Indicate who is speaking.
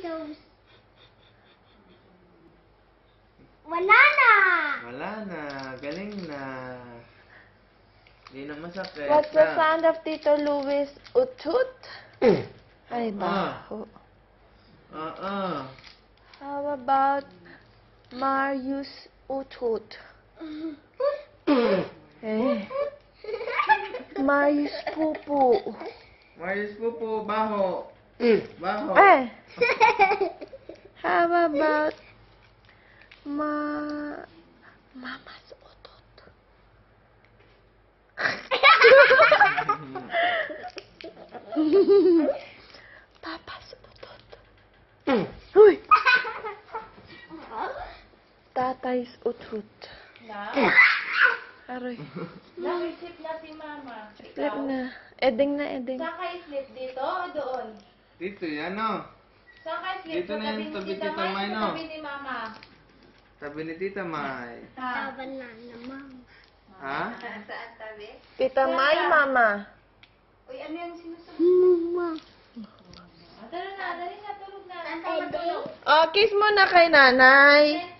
Speaker 1: Tito's. Wala na.
Speaker 2: Wala na. Galing na. Hindi na masakit.
Speaker 3: What's the
Speaker 2: na.
Speaker 3: sound of Tito Luis? Utut? Ay, baho.
Speaker 2: Ah, ah.
Speaker 3: How about Marius Utut? Eh, Marius Pupu.
Speaker 2: Marius Pupo, baho. Baho.
Speaker 3: Eh, how about Ma... Mama's Utut? Papa's Utut. Uy! Tatay's Utut.
Speaker 4: Na?
Speaker 3: Aray.
Speaker 4: Nakisip na si Mama.
Speaker 3: Slip na. Eding na, eding.
Speaker 4: Saan kayo slip? Dito o doon?
Speaker 2: Dito yan, no?
Speaker 4: Saan kayo slip?
Speaker 2: Dito na yung
Speaker 4: ni
Speaker 2: tabi
Speaker 4: Tita
Speaker 2: Tita
Speaker 4: May
Speaker 2: no?
Speaker 4: tabi ni Mama?
Speaker 2: Sabi ni Tita May.
Speaker 1: Taban na naman.
Speaker 2: Ha?
Speaker 4: Saan tabi?
Speaker 3: Tita May, mama.
Speaker 4: Uy, ano yung sinusunod?
Speaker 1: Mama.
Speaker 4: Ah, Tara na, dali na, tulog na.
Speaker 1: Saan tayo?
Speaker 3: Oh, kiss mo na kay nanay.
Speaker 4: Then,